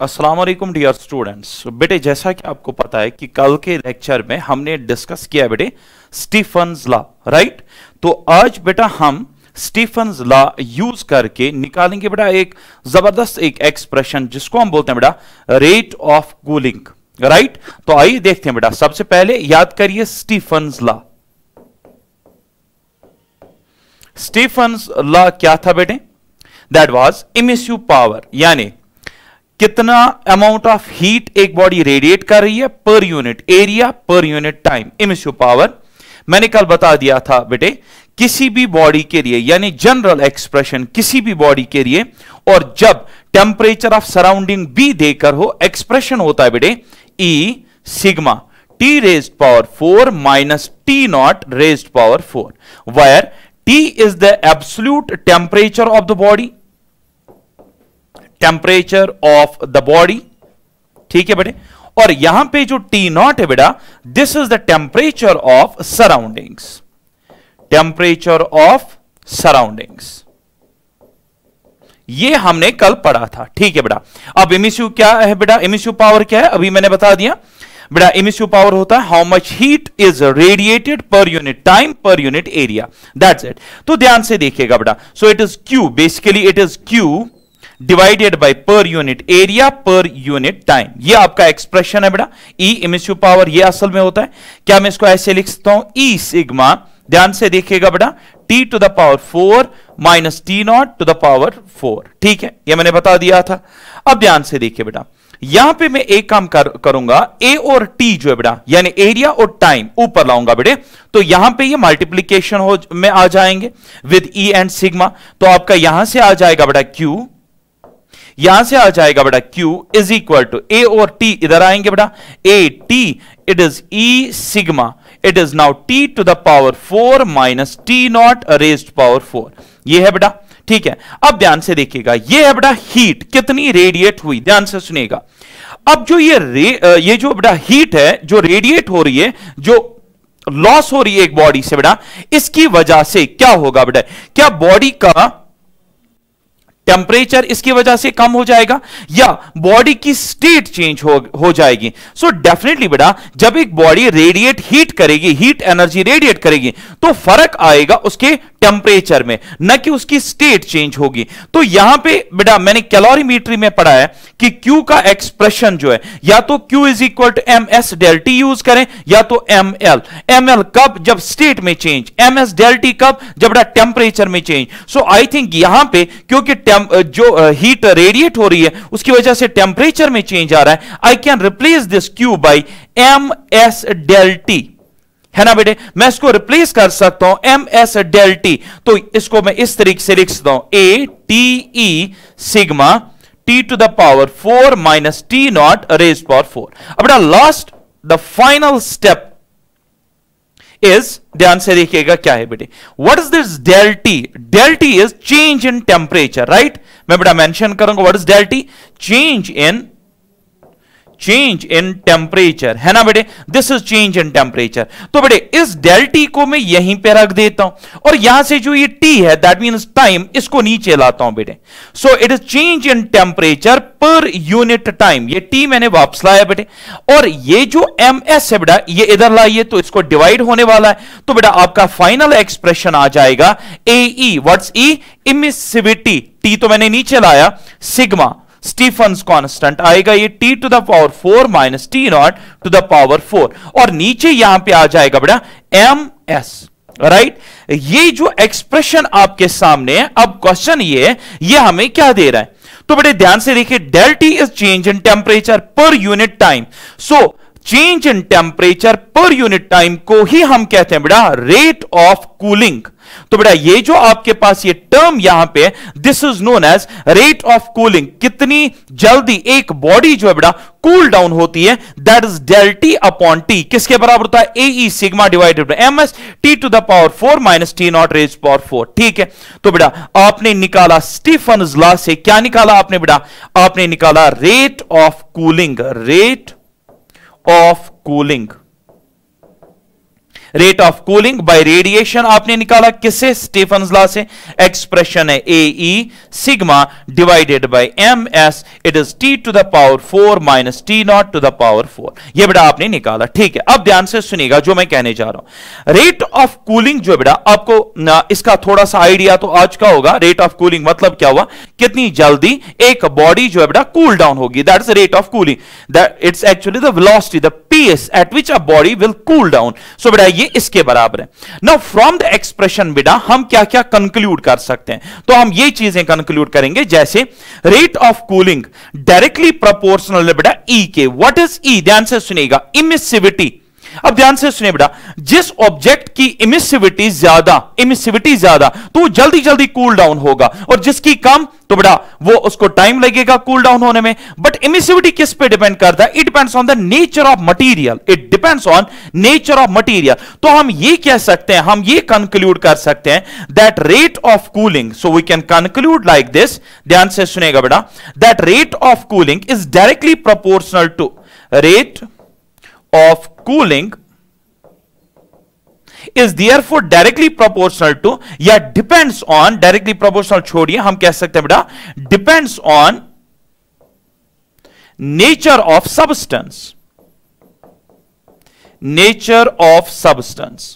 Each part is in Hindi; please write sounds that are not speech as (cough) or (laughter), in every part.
वालेकुम डियर स्टूडेंट्स। बेटे, जैसा कि आपको पता है कि कल के लेक्चर में हमने डिस्कस किया बेटे स्टीफन लॉ, राइट? तो आज बेटा हम स्टीफन लॉ यूज़ करके निकालेंगे बेटा एक ज़बरदस्त एक एक्सप्रेशन जिसको हम बोलते हैं बेटा रेट ऑफ़ कूलिंग राइट तो आइए देखते हैं बेटा, सबसे पहले याद करिए स्टीफन लॉ। स्टीफन लॉ क्या था बेटे? दैट वाज इमिसिव पावर यानी कितना अमाउंट ऑफ़ हीट एक बॉडी रेडिएट कर रही है? Per unit area per unit time emissive power मैंने कल बता दिया था बेटे, किसी भी बॉडी के लिए, यानी जनरल एक्सप्रेशन किसी भी बॉडी के लिए, और जब टेम्परेचर ऑफ़ सराउंडिंग बी देकर हो एक्सप्रेशन होता है बेटे e sigma T raise power four minus T naught raise power four where T is the absolute temperature of the body temperature of the body ठीक है बेटे? और यहाँ पे जो टी नॉट है बेटा this is the temperature of surroundings temperature of surroundings ये हमने कल पढ़ा था। ठीक है बेटा? अब इमिस्यू क्या है बेटा? इमिस्यू पावर क्या है? अभी मैंने बता दिया। बेटा इमिस्यू पावर होता है। How much heat is radiated per unit time per unit area that's it तो ध्यान से देखिएगा बेटा। So it is Q basically it is Q divided by per unit area per unit time ये आपका एक्सप्रेशन है बेटा। ई इमिस्यू पावर ये असल में होता है। क्या मैं इसको ऐसे लिख सकता हूँ? ई सिग्मा ध्यान से देखिएगा बेटा। T to the power four minus T naught to the power four ठीक है? ये मैंने बता दिया था। अब ध्यान से देखिए बेटा। यहाँ पे मैं एक काम कर, करूँगा। ए और टी जो है बेटा यानी एरिया और टाइम ऊपर लाऊँगा बेटे। तो यहाँ पे ये मल्टीप्लीकेशन हो में आ जाएँगे विद ई एंड सिग्मा तो आपका यहाँ से आ जाएगा बेटा क्यू यहाँ से आ जाएगा बेटा Q is equal to A और T इधर आएँगे बेटा। A T it is e sigma it is now T to the power four minus T naught raised power four ये है बेटा। ठीक है। अब ध्यान से देखिएगा। ये है बेटा हीट कितनी रेडिएट हुई? ध्यान से सुनिएगा। अब जो ये रे, ये जो बेटा हीट है जो रेडिएट हो रही है जो लॉस हो रही है एक बॉडी से बेटा इसकी वजह से क्या होगा बेटा? क्या बॉडी का टेम्परेचर इसकी वजह से कम हो जाएगा या बॉडी की स्टेट चेंज हो हो जाएगी। सो डेफिनेटली बेटा, जब एक बॉडी रेडिएट हीट करेगी हीट एनर्जी रेडिएट करेगी तो फ़र्क आएगा उसके टेम्परेचर में, न कि उसकी स्टेट चेंज होगी। तो यहाँ पे बेटा, मैंने कैलोरीमीट्री में पढ़ा है कि Q का एक्सप्रेशन जो है, या तो Q is equal to m s del T use करें, या तो एम एल एम एल कब जब स्टेट में change m s del T कब जब बेटा टेम्परेचर में चेंज सो आई थिंक यहाँ पे, क्योंकि जो हीट रेडिएट हो रही है, उसकी वजह से टेम्परेचर में चेंज आ रहा है। I can replace this Q by m s del T है ना बेटे? मैं इसको रिप्लेस कर सकता हूँ एम एस डेल टी तो इसको मैं इस तरीके से लिख सकता हूँ। A T e sigma T to the power four minus T naught raise power four अब last the final step is ध्यान से देखिएगा क्या है बेटे? What is this del T del T is change in temperature right मैं बेटा मेंशन करूँगा what is del T change in change in temperature है ना बेटे? This is change in temperature तो बेटे, इस डेल टी को मैं यहीं पे रख देता हूँ। और यहाँ से जो ये टी है दैट मीन्स टाइम इसको नीचे लाता हूँ बेटे। So it is change in temperature per unit time ये टी मैंने वापस लाया बेटे। और ये जो एम एस है बेटा, ये इधर लाइए तो इसको डिवाइड होने वाला है। तो बेटा, आपका फाइनल एक्सप्रेशन आ जाएगा A e what's e emissivity T तो मैंने नीचे लाया सिग्मा स्टीफन कांस्टेंट आएगा ये T to the power four minus T naught to the power four और नीचे यहाँ पे आ जाएगा बेटा एम एस राइट ये जो एक्सप्रेशन आपके सामने है, अब क्वेश्चन ये ये हमें क्या दे रहा है? तो बेटे ध्यान से देखिए del T is change in temperature per unit time so change in temperature per unit time को ही हम कहते हैं बेटा रेट ऑफ़ कूलिंग तो बेटा, ये जो आपके पास ये टर्म यहाँ पे this is known as rate of cooling कितनी जल्दी एक बॉडी जो है बेटा कूल डाउन होती है that is del T upon T किसके बराबर होता है? A sigma divided m s T to the power four minus T naught raise power four ठीक है? तो बेटा, आपने निकाला स्टीफन लॉ से क्या निकाला आपने बेटा? आपने निकाला rate of cooling rate of cooling rate of cooling by radiation आपने निकाला किससे? स्टीफन लॉ से। एक्सप्रेशन है A e sigma divided by m s it is T to the power four minus T naught to the power four ये बेटा आपने निकाला। ठीक है, अब ध्यान से सुनिएगा जो मैं कहने जा रहा हूँ। रेट ऑफ़ कूलिंग जो बेटा, आपको इसका थोड़ा सा आइडिया तो आज का होगा। रेट ऑफ़ कूलिंग मतलब क्या हुआ? कितनी जल्दी एक बॉडी जो है बेटा कूल डाउन होगी। That is rate of cooling it's actually the velocity the pace at which a body will cool down so बेटा ये इसके बराबर है नाउ फ्रॉम द एक्सप्रेशन बेटा हम क्या क्या कंक्लूड कर सकते हैं तो हम ये चीज़ें कंक्लूड करेंगे जैसे rate of cooling directly proportional बेटा ई के व्हाट इज़ ई ध्यान से सुनेगा इमिसिविटी अब ध्यान से सुनिए बेटा, जिस ऑब्जेक्ट की इमिसिविटी ज़्यादा इमिसिविटी ज़्यादा तो जल्दी जल्दी कूल डाउन होगा। और जिसकी कम तो बेटा, वो उसको टाइम लगेगा कूल डाउन होने में। बट इमिसिविटी किस पे डिपेंड करता है? It depends on the nature of material it depends on nature of material तो हम ये कह सकते हैं, हम ये कंक्लूड कर सकते हैं that rate of cooling so we can conclude like this ध्यान से सुनेगा बेटा that rate of cooling is directly proportional to rate of cooling is therefore directly proportional to या depends on directly proportional छोड़िए हम कह सकते हैं बेटा depends on nature of substance nature of substance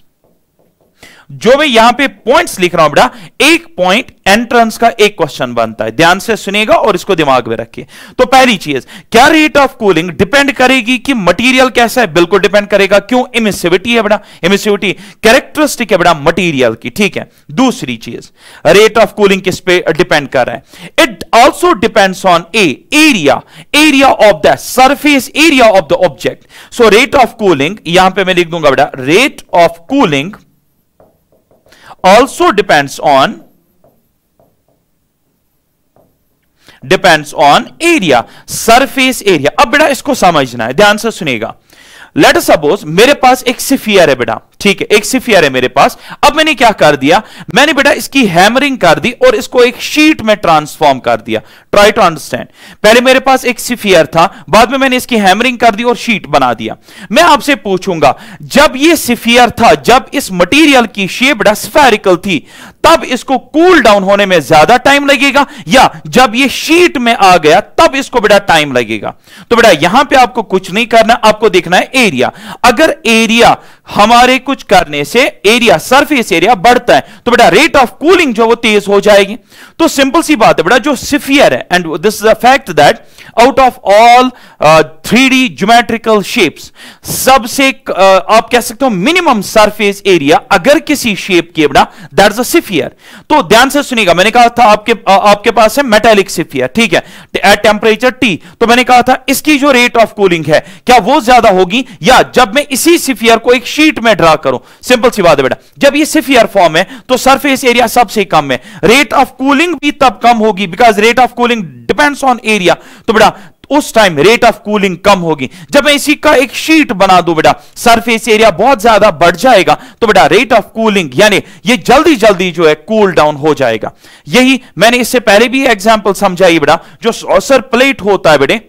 जो मैं यहाँ पे पॉइंट्स लिख रहा हूँ बेटा, एक पॉइंट एंट्रेंस का एक क्वेश्चन बनता है। ध्यान से सुनेगा और इसको दिमाग में रखिए। तो पहली चीज़, क्या रेट ऑफ़ कूलिंग डिपेंड करेगी कि मटेरियल कैसा है? बिल्कुल डिपेंड करेगा। क्यों? इमिसिविटी है बेटा। इमिसिविटी कैरेक्टरिस्टिक है बेटा मटेरियल की। ठीक है? दूसरी चीज़ रेट ऑफ़ कूलिंग किस पे डिपेंड कर रहा है? It also depends on a area area of the surface area of the object so rate of cooling यहाँ पे मैं लिख दूँगा बेटा rate of cooling also depends on depends on area surface area अब बेटा इसको समझना है, ध्यान से सुनेगा। लेट सपोज़ मेरे पास एक सिफियर है बेटा। ठीक है, एक सिफियर है मेरे पास। अब मैंने क्या कर दिया? मैंने बेटा इसकी हैमरिंग कर दी और इसको एक शीट में ट्रांसफॉर्म कर दिया। ट्राई टू अंडरस्टैंड पहले मेरे पास एक सिफियर था, बाद में मैंने इसकी हैमरिंग कर दी और शीट बना दिया। मैं आपसे पूछूँगा, जब ये सिफियर था, जब इस मटेरियल की शेप बेटा स्फेरिकल थी, तब इसको कूल डाउन होने में ज़्यादा टाइम लगेगा या जब ये शीट में आ गया, तब इसको बेटा टाइम लगेगा? तो बेटा, यहाँ पे आपको कुछ नहीं करना, आपको देखना है एरिया अगर एरिया हमारे कुछ करने से एरिया सरफेस एरिया बढ़ता है। तो बेटा रेट ऑफ़ कूलिंग जो वो तेज हो जाएगी। तो सिंपल सी बात है बेटा, जो सिफियर है and this is a fact that out of all three D geometrical shapes सबसे आप कह सकते हो मिनिमम सरफेस एरिया अगर किसी शेप की बड़ा दैट अ सिफियर तो ध्यान से सुनिएगा, मैंने कहा था आपके आपके पास है मेटेलिक सिफियर ठीक है? एट टेम्परेचर टी तो मैंने कहा था इसकी जो रेट ऑफ़ कूलिंग है, क्या वो ज़्यादा होगी? या जब मैं इसी सिफियर को एक शीट में ड्रा करूँ? सिंपल सी बात है बेटा। जब ये सिफियर फॉर्म है तो सरफेस एरिया सबसे कम है। रेट ऑफ़ कूलिंग भी तब कम होगी because rate of cooling depends on area तो बेटा उस टाइम रेट ऑफ़ कूलिंग कम होगी। जब मैं इसी का एक शीट बना दू बेटा सरफेस एरिया बहुत ज़्यादा बढ़ जाएगा तो बेटा रेट ऑफ़ कूलिंग यानी ये जल्दी जल्दी जो है कूल cool डाउन हो जाएगा। यही मैंने इससे पहले भी एग्ज़ाम्पल समझाई बेटा, जो सॉसर प्लेट होता है बेटे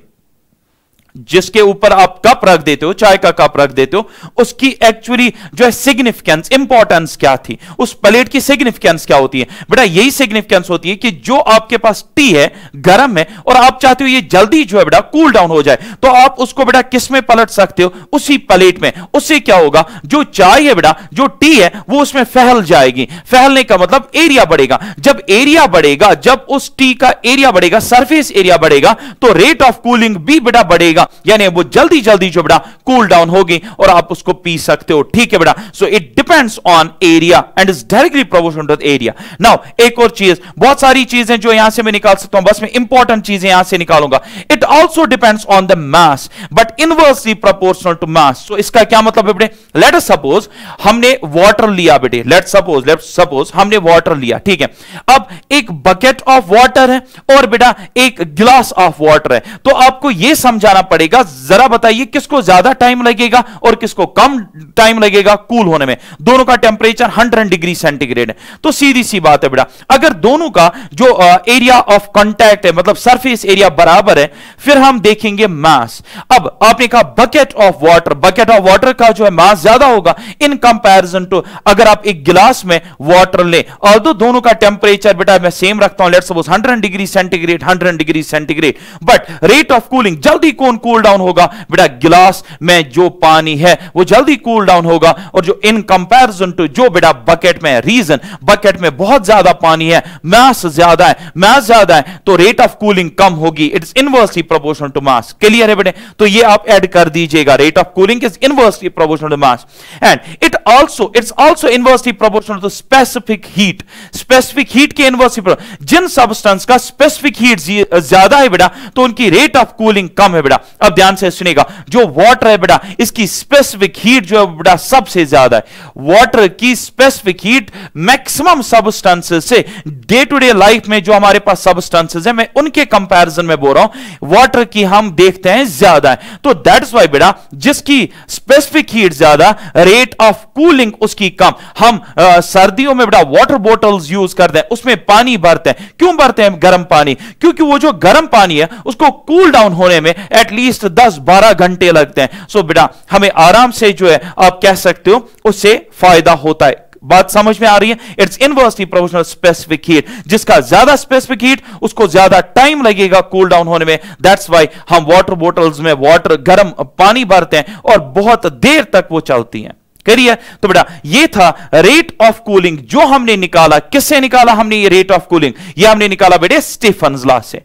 जिसके ऊपर आप कप रख देते हो, चाय का कप रख देते हो, उसकी एक्चुअली जो है सिग्निफिकेंस इंपॉर्टेंस क्या थी? उस प्लेट की सिग्निफिकेंस क्या होती है? बेटा, यही सिग्निफिकेंस होती है कि जो आपके पास टी है, गर्म है, और आप चाहते हो ये जल्दी जो है बेटा कूल डाउन हो जाए तो आप उसको बेटा किसमें पलट सकते हो? उसी प्लेट में। उससे क्या होगा? जो चाय है बेटा, जो टी है, वो उसमें फैल जाएगी। फैलने का मतलब एरिया बढ़ेगा। जब एरिया बढ़ेगा, जब उस टी का एरिया बढ़ेगा सरफेस एरिया बढ़ेगा तो रेट ऑफ़ कूलिंग भी बेटा बढ़ेगा। जाएगा। यानी वो जल्दी जल्दी जो बड़ा कूल डाउन होगी और आप उसको पी सकते हो। ठीक है बेटा? So it depends on area and is directly proportional to area now एक और चीज़, बहुत सारी चीज़ें जो यहाँ से मैं निकाल सकता हूँ, बस मैं इंपॉर्टेंट चीज़ें यहाँ से निकालूँगा। It also depends on the mass but inversely proportional to mass so इसका क्या मतलब है बेटे? लेट सपोज़ हमने वाटर लिया बेटे। लेट सपोज़ लेट सपोज़ हमने वाटर लिया। ठीक है? अब एक बकेट ऑफ़ वाटर है और बेटा एक गिलास ऑफ़ वाटर है। तो आपको यह समझाना पड़ेगा। जरा बताइए, किसको ज़्यादा टाइम लगेगा और किसको कम टाइम लगेगा कूल होने में? दोनों का टेम्परेचर 100 डिग्री सेंटीग्रेड है तो सीधी सी बात है बेटा। अगर दोनों का जो एरिया ऑफ़ कांटेक्ट है मतलब सरफेस एरिया बराबर है, फिर हम देखेंगे मास अब आपने कहा bucket of water bucket of water का जो है मास ज़्यादा होगा। इन कंपैरिजन टू अगर आप एक गिलास में वाटर ले और दो दोनों का टेम्परेचर बेटा, मैं सेम रखता हूँ let suppose 100 degree centigrade 100 degree centigrade but rate of cooling जल्दी कौन कूल डाउन होगा। बेटा, गिलास में जो पानी है, वो जल्दी कूल डाउन होगा। और जो इन कंपैरिजन टू जो बेटा बकेट में रीजन बकेट में बहुत ज़्यादा पानी है मास ज़्यादा है मास ज़्यादा है तो रेट ऑफ़ कूलिंग कम होगी। It's inversely proportional to mass clear है बेटे? तो ये आप ऐड कर दीजिएगा। Rate of cooling is inversely proportional to mass and it also it's also inversely proportional to specific heat specific heat के इनवर्सली जिन सब्सटेंस का स्पेसिफिक हीट ज़्यादा है बेटा तो उनकी रेट ऑफ़ कूलिंग कम है बेटा। अब ध्यान से सुनेगा जो वाटर है बेटा इसकी स्पेसिफिक हीट जो है बेटा सबसे ज़्यादा है। वाटर की स्पेसिफिक हीट मैक्सिमम सब्सटेंसेस से डे टू डे लाइफ में जो हमारे पास सब्सटेंसेस है मैं उनके कंपैरिजन में बोल रहा हूँ वाटर की हम देखते हैं ज़्यादा है। तो दैट्स वाई बेटा जिसकी स्पेसिफिक हीट ज़्यादा रेट ऑफ़ कूलिंग उसकी कम। हम आ, सर्दियों में बेटा वाटर बॉटल्स यूज़ करते हैं उसमें पानी भरते हैं। क्यों भरते हैं? गर्म पानी। क्योंकि वो जो गर्म पानी है उसको कूल cool डाउन होने में एटलीस्ट 10-12 घंटे लगते हैं। सो बेटा, हमें आराम से जो है, आप कह सकते हो, उससे फ़ायदा होता है। बात समझ में आ रही है? It's inversely proportional specific heat जिसका ज़्यादा स्पेसिफिक हीट उसको ज़्यादा टाइम लगेगा कूल डाउन होने में। दैट्स वाई हम वाटर बोटल्स में वाटर गर्म पानी भरते हैं और बहुत देर तक वो चलती हैं। करिए तो बेटा, ये था रेट ऑफ़ कूलिंग जो हमने निकाला, किससे निकाला हमने ये रेट ऑफ़ कूलिंग ये हमने निकाला बेटे स्टीफन लॉ से।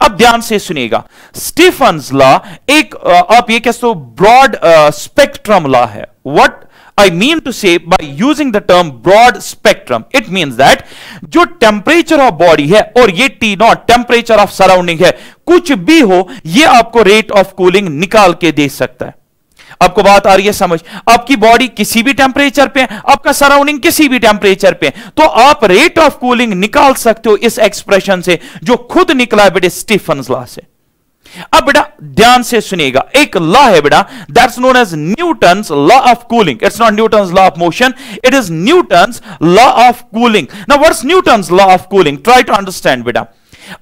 अब ध्यान से सुनिएगा। स्टीफन लॉ एक आप ये कह सो ब्रॉड स्पेक्ट्रम लॉ है। What I mean to say by using the term broad spectrum it means that जो टेम्परेचर ऑफ़ बॉडी है और ये T naught temperature of surrounding है, कुछ भी हो, ये आपको रेट ऑफ़ कूलिंग निकाल के दे सकता है। आपको बात आ रही है समझ। आपकी बॉडी किसी भी टेम्परेचर पे आपका सराउंडिंग किसी भी टेम्परेचर पे तो आप रेट ऑफ़ कूलिंग निकाल सकते हो इस एक्सप्रेशन से, जो खुद निकला है बेटे स्टीफन लॉ से। अब बेटा, ध्यान से सुनिएगा, एक लॉ है बेटा that's known as Newton law of cooling it's not Newton law of motion it is Newton law of cooling ना what's Newton law of cooling try to understand बेटा।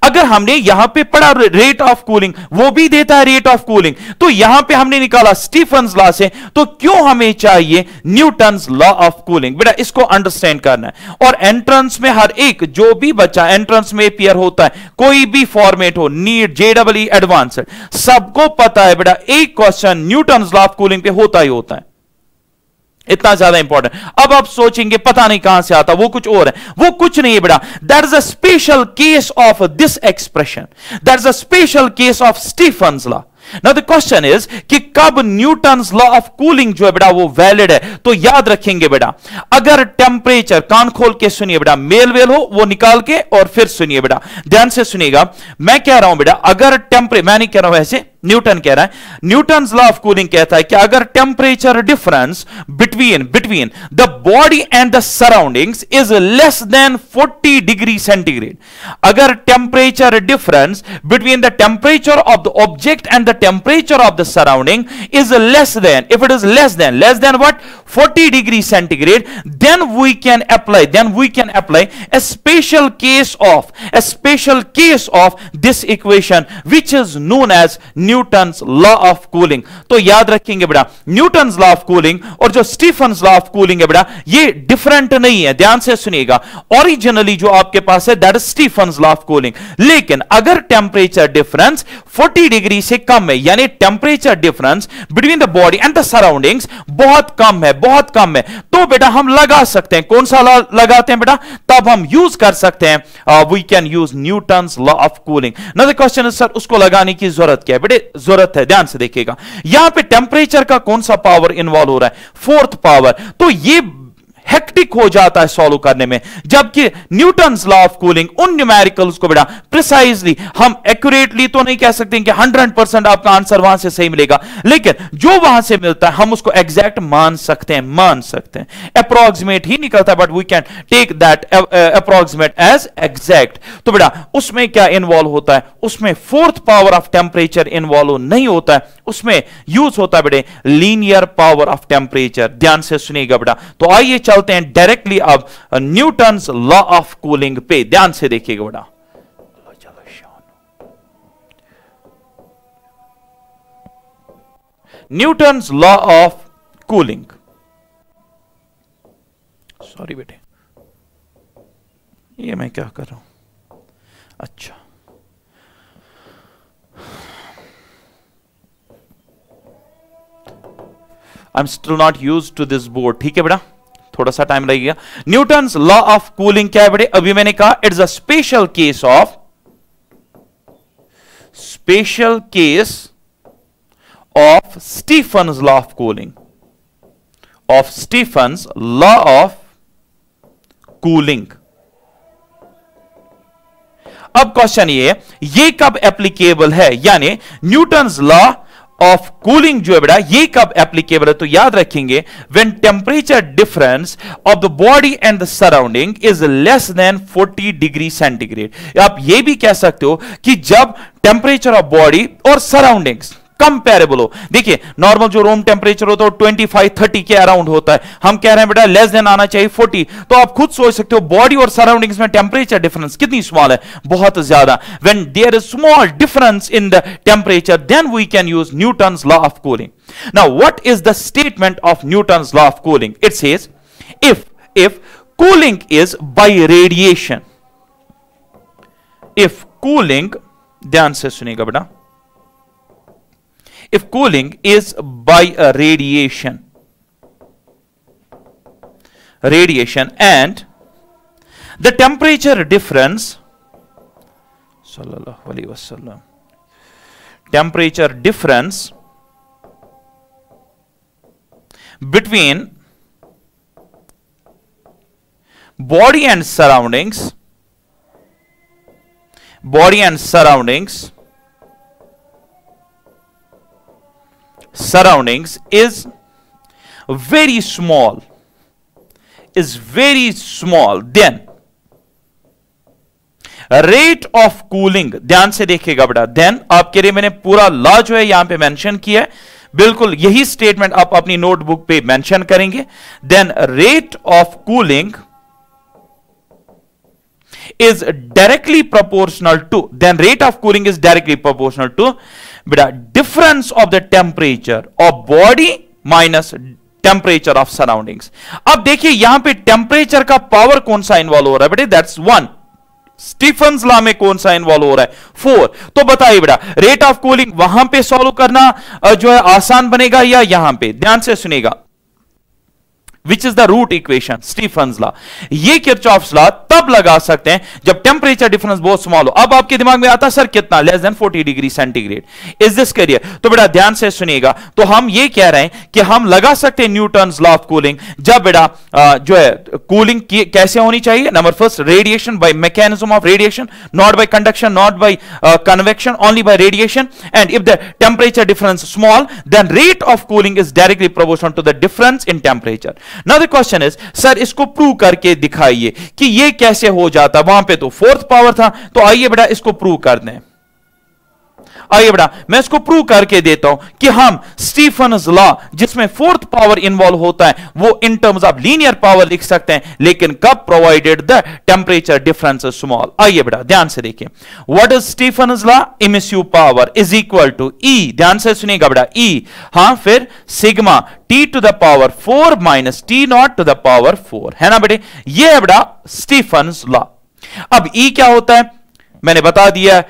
अगर हमने यहाँ पे पढ़ा रेट ऑफ़ कूलिंग वो भी देता है रेट ऑफ़ कूलिंग तो यहाँ पे हमने निकाला स्टीफन लॉ से तो क्यों हमें चाहिए न्यूटन लॉ ऑफ़ कूलिंग बेटा, इसको अंडरस्टैंड करना है। और एंट्रेंस में हर एक, जो भी बच्चा एंट्रेंस में अपियर होता है, कोई भी फॉर्मेट हो नीट जे डबल एडवांस सबको पता है बेटा, एक question Newton law of cooling पे होता ही होता है। इतना ज़्यादा इंपॉर्टेंट अब आप सोचेंगे, पता नहीं कहाँ से आता, वो कुछ और है। वो कुछ नहीं है बेटा। That is a special case of this expression that is a special case of Stefan law now the question is कि कब न्यूटन लॉ ऑफ़ कूलिंग जो है बेटा, वो वैलिड है? तो याद रखेंगे बेटा। अगर टेम्परेचर कान खोल के सुनिए बेटा मेल वेल हो, वो निकाल के और फिर सुनिए बेटा। ध्यान से सुनिएगा। मैं कह रहा हूँ बेटा, अगर टेम्परे मैं नहीं कह रहा हूँ ऐसे न्यूटन कह रहा है न्यूटन लॉ ऑफ़ कूलिंग कहता है कि अगर temperature difference between between the body and the surroundings is less than 40 degree centigrade अगर temperature difference between the temperature of the object and the temperature of the surrounding is less than if it is less than less than what 40 degree centigrade, then we can apply, then we can apply a special case of, a special case of this equation, which is known as Newton's law of cooling. तो याद रखेंगे बेटा, Newton's law of cooling और जो Stephen's law of cooling है बेटा, ये डिफरेंट नहीं है, ध्यान से सुनिएगा। ओरिजिनली जो आपके पास है that is Stephen's law of cooling. लेकिन अगर टेम्परेचर डिफरेंस 40 डिग्री से कम है, यानी temperature difference between the body and the surroundings बहुत कम है, बहुत कम है। तो बेटा हम लगा सकते हैं। कौन सा लॉ लगाते हैं बेटा? तब हम यूज़ कर सकते हैं। We can use Newton law of cooling another question sir उसको लगाने की ज़रूरत क्या है? बेटे ज़रूरत है, ध्यान से देखिएगा। यहाँ पे टेम्परेचर का कौन सा पावर इन्वॉल्व हो रहा है? फोर्थ पावर तो ये हेक्टिक हो जाता है सॉल्व करने में। जबकि न्यूटन लॉ ऑफ़ कूलिंग उन न्यूमेरिकल्स को बेटा प्रिसाइजली हम एक्यूरेटली तो नहीं कह सकते कि 100 परसेंट आपका आंसर वहाँ से सही मिलेगा। लेकिन जो वहाँ से मिलता है, हम उसको एग्जैक्ट मान सकते हैं, मान सकते हैं। अप्रोक्सीमेट ही निकलता है but we can take that approximate as exact तो बेटा उसमें क्या इन्वॉल्व होता है? उसमें fourth power of temperature involve नहीं होता है। उसमें यूज़ होता है बेटे लीनियर पावर ऑफ़ टेम्परेचर ध्यान से सुनिएगा बेटा। तो आइए चलते हैं डायरेक्टली अब न्यूटन लॉ ऑफ़ कूलिंग पे। ध्यान से देखिएगा बेटा। Newton law of cooling sorry बेटे। ये मैं क्या कर रहा हूँ? अच्छा। I am still not use to this board ठीक है बेटा? थोड़ा सा टाइम लगेगा। न्यूटन लॉ ऑफ़ कूलिंग क्या है बेटे? अभी मैंने कहा it's a special case of special case of Stefan law of cooling of Stefan law of cooling अब क्वेश्चन ये ये कब एप्लीकेबल है? यानी न्यूटन लॉ ऑफ़ कूलिंग जो है बेटा ये कब एप्लीकेबल है तो याद रखेंगे when temperature difference of the body and the surrounding is less than 40 degree centigrade आप ये भी कह सकते हो कि जब टेम्परेचर ऑफ़ बॉडी और सराउंडिंग्स कंपेरेबल हो। देखिए नॉर्मल जो रूम टेम्परेचर होता है ट्वेंटी फाइव थर्टी के अराउंड होता है। हम कह रहे हैं, बेटा लेस देन आना चाहिए फोर्टी तो आप खुद सोच सकते हो बॉडी और सराउंडिंग्स में टेम्परेचर डिफरेंस कितनी स्मॉल है? बहुत ज़्यादा। When there is small difference in the temperature then we can use Newton law of cooling now what is the statement of Newton law of cooling it says if if cooling is by radiation if cooling ध्यान से सुनेगा बेटा। If cooling is by a radiation. Radiation and the temperature difference sallallahu alaihi wasallam temperature difference between body and surroundings body and surroundings surroundings is very small, is very small. Then rate of cooling ध्यान से देखिएगा बेटा। Then, आपके लिए मैंने पूरा लॉ जो है यहाँ पर मैंशन किया है। बिल्कुल यही स्टेटमेंट आप अपनी नोटबुक पे मेंशन करेंगे। Then rate of cooling is directly proportional to then rate of cooling is directly proportional to बेटा difference of the temperature of body minus temperature of surroundings अब देखिए, यहाँ पे टेम्परेचर का पावर कौन सा इन्वॉल्व हो रहा है बेटे? दैट्स वन स्टीफन ला में कौन सा इन्वॉल्व हो रहा है? फोर तो बताइए बेटा रेट ऑफ़ कूलिंग वहाँ पे सॉल्व करना जो है आसान बनेगा या यहाँ पे? ध्यान से सुनेगा। Which is the root equation Stefan law ये किरचॉफ्स लॉ तब लगा सकते हैं जब टेम्परेचर डिफरेंस बहुत स्मॉल हो। अब आपके दिमाग में आता सर, कितना? Less than 40 degree centigrade is this career तो बेटा, ध्यान से सुनिएगा। तो हम ये कह रहे हैं कि हम लगा सकते हैं न्यूटन लॉ ऑफ़ कूलिंग जब बेटा जो है कूलिंग कैसे होनी चाहिए? Number first radiation by mechanism of radiation not by conduction not by convection only by radiation and if the temperature difference small then rate of cooling is directly proportional to the difference in temperature now the question is sir इसको प्रूव करके दिखाइए कि ये कैसे हो जाता? वहाँ पे तो फोर्थ पावर था तो आइए बेटा इसको प्रूव कर दें। आइए बेटा मैं इसको प्रूव करके देता हूँ कि हम स्टीफन लॉ जिसमें फोर्थ पावर इन्वॉल्व होता है वो in terms of linear power लिख सकते हैं लेकिन कब provided the temperature difference small आइए बेटा ध्यान से देखिए। What is Stefan law emissive power is equal to E ध्यान से सुनिएगा ई e, हाँ फिर sigma T to the power four minus T not to the power four है ना बेटे? ये है बेटा स्टीफन लॉ अब ई e क्या होता है? मैंने बता दिया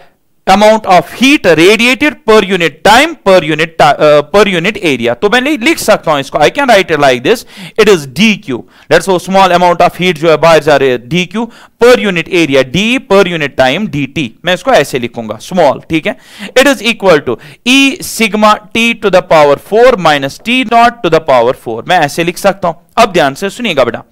amount of heat radiated per unit time per unit per unit area तो मैं लिख सकता हूँ इसको। I can write it like this it is D Q date so small amount of heat जो है बाहर जा रहे हैं D Q per unit area D per unit time D T मैं इसको ऐसे लिखूँगा स्मॉल ठीक है? It is equal to E sigma T to the power four minus T not to the power four मैं ऐसे लिख सकता हूँ। अब ध्यान से सुनिएगा बेटा।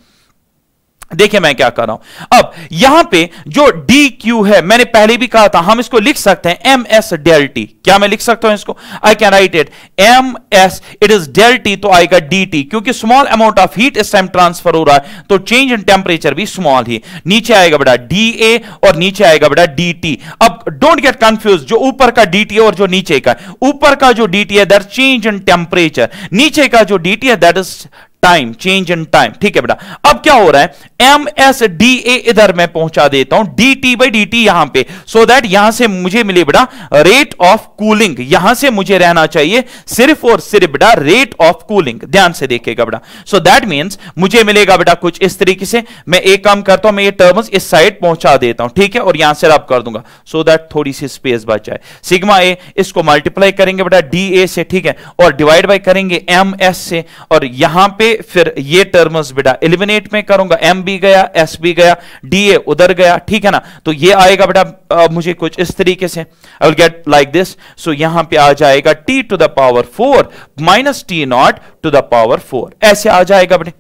देखिए मैं क्या कर रहा हूँ। अब, यहाँ पे जो डी क्यू है, मैंने पहले भी कहा था, हम इसको लिख सकते हैं एम एस डेल टी क्या मैं लिख सकता हूँ इसको? I can write it M S it is del T तो आएगा डी टी क्योंकि स्मॉल अमाउंट ऑफ़ हीट इस टाइम ट्रांसफ़र हो रहा है तो चेंज इन टेम्परेचर भी स्मॉल ही। नीचे आएगा बेटा डी ए और नीचे आएगा बेटा डी टी अब डोंट गेट कंफ्यूज जो ऊपर का डी टी और जो नीचे का। ऊपर का जो डी टी है दैट चेंज इन टेम्परेचर नीचे का जो डी टी है that is time change in time ठीक है बेटा? अब क्या हो रहा है? एम एस डी ए इधर मैं पहुँचा देता हूँ। D T by D T यहाँ पे। सो दैट यहाँ से मुझे मिले बेटा रेट ऑफ़ कूलिंग यहाँ से मुझे रहना चाहिए सिर्फ़ और सिर्फ़ बेटा रेट ऑफ़ कूलिंग ध्यान से देखिएगा बेटा। सो दैट मीन्स मुझे मिलेगा बेटा कुछ इस तरीके से। मैं एक काम करता हूँ, मैं ये टर्म्स इस साइड पहुँचा देता हूँ, ठीक है? और यहाँ से रब कर दूँगा। सो so दैट थोड़ी सी स्पेस बच जाए। सिग्मा ए इसको मल्टीप्लाई करेंगे बेटा डी ए से, ठीक है? और डिवाइड बाई करेंगे एम एस से। और यहाँ पे फिर ये टर्म्स बेटा एलिमिनेट में करूँगा. एम बी गया एस बी गया डी ए उधर गया, ठीक है ना? तो ये आएगा बेटा मुझे कुछ इस तरीके से. I will get like this so यहाँ पे आ जाएगा T to the power four minus T not to the power four ऐसे आ जाएगा बेटे.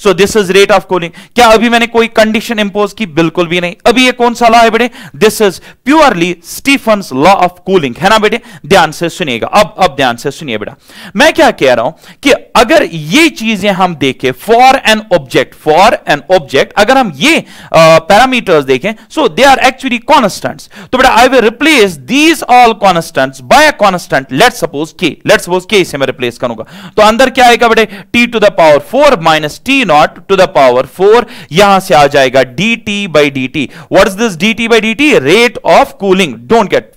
So this is rate of cooling क्या अभी मैंने कोई कंडीशन इंपोज की? बिल्कुल भी नहीं। अभी ये कौन सा लॉ है बेटे? This is purely Stefan law of cooling है ना बेटे? ध्यान से सुनिएगा। अब अब ध्यान से सुनिए बेटा। मैं क्या कह रहा हूँ कि अगर ये चीज़ें हम देखें for an object for an object अगर हम ये पैरामीटर्स देखें so they are actually constants तो बेटा I will replace these all constants by constant let suppose K let suppose K इसे मैं रिप्लेस करूँगा। तो अंदर क्या आएगा बेटे? T to the power four minus T not to the power four यहाँ से आ जाएगा D T by D T what is this D T by D T rate of cooling don't get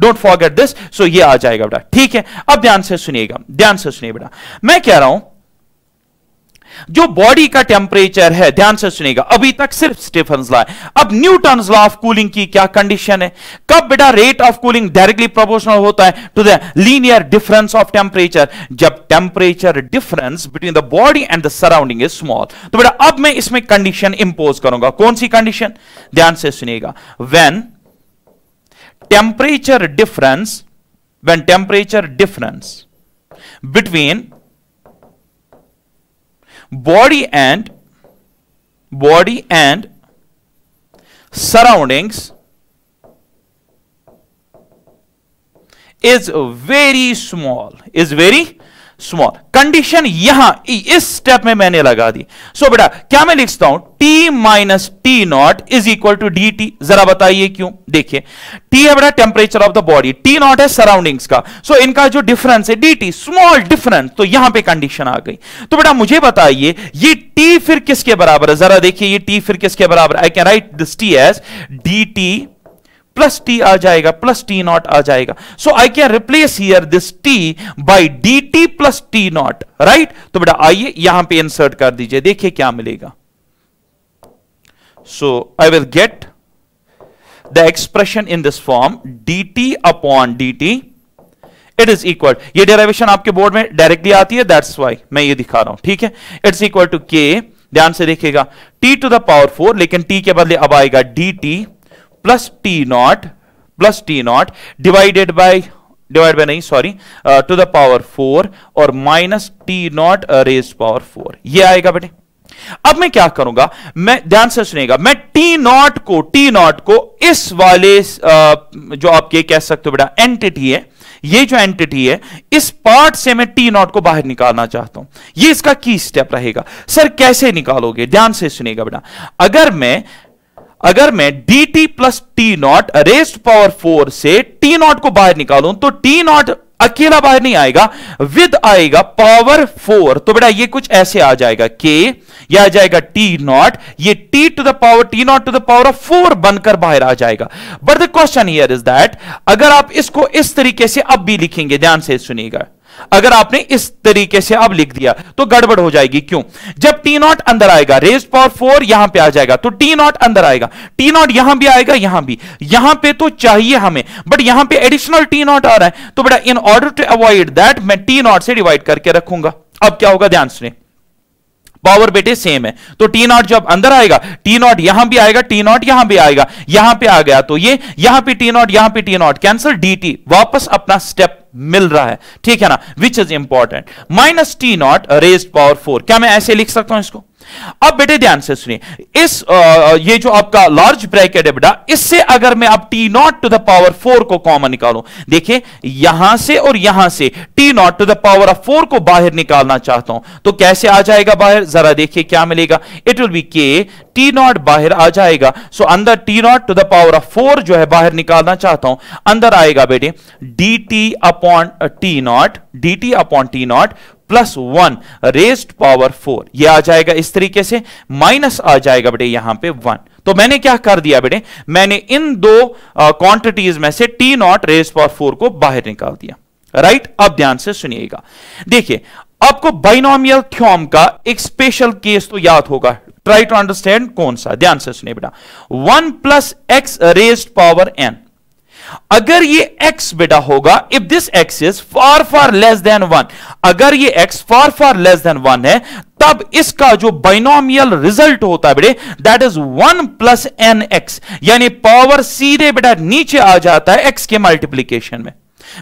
don't forget this so ये आ जाएगा बेटा। ठीक है? अब ध्यान से सुनिएगा। ध्यान से सुनिए बेटा। मैं कह रहा हूँ जो बॉडी का टेम्परेचर है, ध्यान से सुनेगा अभी तक सिर्फ़ स्टीफन लॉ है। अब न्यूटन लॉ ऑफ़ कूलिंग की क्या कंडीशन है? कब बेटा rate of cooling directly proportional होता है? To the linear difference of temperature जब temperature difference between the body and the surrounding is small तो बेटा अब मैं इसमें कंडीशन इंपोज करूँगा। कौन सी कंडीशन ध्यान से सुनेगा when temperature difference when temperature difference between body and body and surroundings is very small is very small condition यहाँ इस स्टेप में मैंने लगा दी। सो so, बेटा क्या मैं लिखता हूँ? T minus T not is equal to D T जरा बताइए क्यों? देखिए टी है बेटा temperature of the body T not है सराउंडिंग्स का। सो so, इनका जो डिफरेंस है डी टी स्मॉल डिफरेंस तो यहाँ पे कंडीशन आ गई। तो बेटा मुझे बताइए ये टी फिर किसके बराबर है? जरा देखिए ये टी फिर किसके बराबर I can write this T S D T plus T आ जाएगा प्लस टी नॉट आ जाएगा. So I can replace here this T by D T plus T not right तो बेटा, आइए यहाँ पे इंसर्ट कर दीजिए, देखिए क्या मिलेगा. So I will get the expression in this form D T upon D T it is equal ये डेरिवेशन आपके बोर्ड में डायरेक्टली आती है दैट्स वाई मैं ये दिखा रहा हूँ, ठीक है? इट्स इक्वल टू के ध्यान से देखिएगा. T to the power four लेकिन टी के बदले अब आएगा D T plus T not plus T not divided by divide by नहीं sorry to the power four और minus T not raise power four ये आएगा बेटे। अब मैं क्या करूँगा? मैं ध्यान से सुनेगा मैं टी नॉट को टी नॉट को इस वाले uh, जो आप ये कह सकते हो बेटा एंटिटी है ये जो एंटिटी है इस पार्ट से मैं टी नॉट को बाहर निकालना चाहता हूँ। ये इसका की स्टेप रहेगा। सर कैसे निकालोगे? ध्यान से सुनेगा बेटा। अगर मैं अगर मैं D T plus T not raise power four से टी नॉट को बाहर निकालूं तो टी नॉट अकेला बाहर नहीं आएगा विद आएगा पावर फोर तो बेटा ये कुछ ऐसे आ जाएगा के यह आ जाएगा टी नॉट ये T to the power T not to the power of four बनकर बाहर आ जाएगा। But the question here is that अगर आप इसको इस तरीके से अब भी लिखेंगे, ध्यान से सुनिएगा। अगर आपने इस तरीके से अब लिख दिया तो गड़बड़ हो जाएगी। क्यों? जब टी नॉट अंदर आएगा रेज पावर फोर यहाँ पे आ जाएगा तो टी नॉट अंदर आएगा। टी नॉट यहाँ भी आएगा, यहाँ भी। यहाँ पे तो चाहिए हमें बट यहाँ पे एडिशनल टी नॉट आ रहा है। तो बेटा in order to avoid that मैं टी नॉट से डिवाइड करके रखूँगा। अब क्या होगा? ध्यान सुनिए पावर बेटे सेम है। तो टी नॉट जब अंदर आएगा टी नॉट यहाँ भी आएगा टी नॉट यहाँ भी आएगा। यहाँ पे आ गया तो ये, यहाँ पे टी नॉट यहाँ पे T not cancel D T वापस अपना स्टेप मिल रहा है। ठीक है ना? Which is important minus T not raise power four क्या मैं ऐसे लिख सकता हूँ इसको? अब बेटे ध्यान से सुनिए इस आ, ये जो आपका लार्ज ब्रैकेट है बेटा इससे अगर मैं अब T not to the power four को कॉमन निकालू देखिए यहाँ से और यहाँ से T not to the power of four को बाहर निकालना चाहता हूँ तो कैसे आ जाएगा बाहर? जरा देखिए क्या मिलेगा। It will be K T not बाहर आ जाएगा सो अंदर T not to the power of four जो है बाहर निकालना चाहता हूँ अंदर आएगा बेटे D T upon T not D T upon T not plus one raise power four ये आ जाएगा इस तरीके से माइनस आ जाएगा बेटे यहाँ पे वन तो मैंने क्या कर दिया बेटे? मैंने इन दो क्वांटिटीज में से T not raise power four को बाहर निकाल दिया. राइट अब ध्यान से सुनिएगा. देखिए, आपको बाइनोमियल थ्योम का एक स्पेशल केस तो याद होगा. ट्राई टू अंडरस्टैंड कौन सा? ध्यान से सुनिए बेटा. One plus X raise power N अगर ये x बेटा होगा if this x is far far less than one अगर ये x far far less than one है, तब इसका जो बाइनोमियल रिज़ल्ट होता है बेटे that is one plus N X यानी पावर सीधे बेटा नीचे आ जाता है x के मल्टीप्लीकेशन में।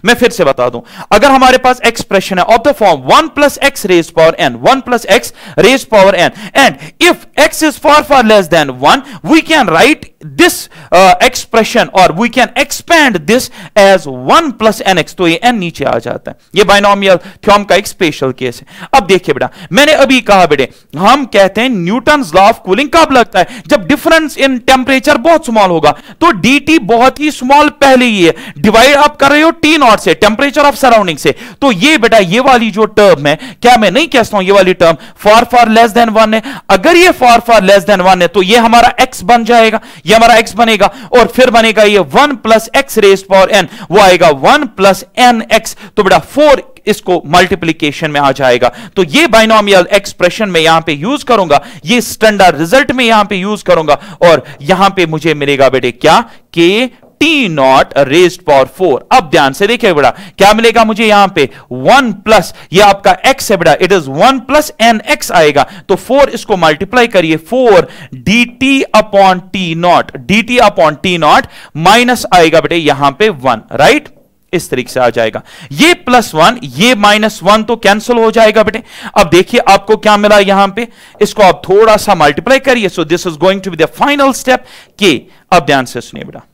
मैं फिर से बता दूँ, अगर हमारे पास एक्सप्रेशन है of the form one plus X raise power N one plus X raise power N and if X is far far less than one we can write this expression और we can expand this as one plus N X तो ये एन नीचे आ जाता है। ये बाइनोमियल थ्योम का एक स्पेशल केस है। अब देखिए बेटा, मैंने अभी कहा बेटे, हम कहते हैं न्यूटन लॉ ऑफ़ कूलिंग कब लगता है? जब डिफरेंस इन टेम्परेचर बहुत स्मॉल होगा तो डी बहुत ही स्मॉल पहले ही है। डिवाइड आप कर रहे हो टी नॉट से टेम्परेचर ऑफ़ सराउंडिंग से। तो ये बेटा, ये वाली जो टर्म है, क्या मैं नहीं कहता हूँ ये वाली term far far less than one है। अगर ये far far less than one है तो ये हमारा एक्स बन जाएगा। हमारा एक्स बनेगा और फिर बनेगा ये one plus X raise power N वो आएगा वन प्लस एन एक्स तो बेटा फोर इसको मल्टीप्लीकेशन में आ जाएगा। तो ये बाइनोमियल एक्सप्रेशन में यहाँ पे यूज़ करूँगा। ये स्टैंडर्ड रिज़ल्ट में यहाँ पे यूज़ करूँगा। और यहाँ पे मुझे मिलेगा बेटे क्या? K T not raise power four अब ध्यान से देखिए बेटा, क्या मिलेगा मुझे यहाँ पे? वन प्लस ये आपका एक्स है बेटा it is one plus N X आएगा। तो फोर इसको मल्टीप्लाई करिए four D T upon T not D T upon T not minus आएगा बेटे यहाँ पे वन राइट इस तरीके से आ जाएगा। ये प्लस वन ये माइनस वन तो कैंसिल हो जाएगा बेटे। अब देखिए आपको क्या मिला यहाँ पे? इसको आप थोड़ा सा मल्टीप्लाई करिए। So this is going to be the final step के अब ध्यान से सुनिए बेटा।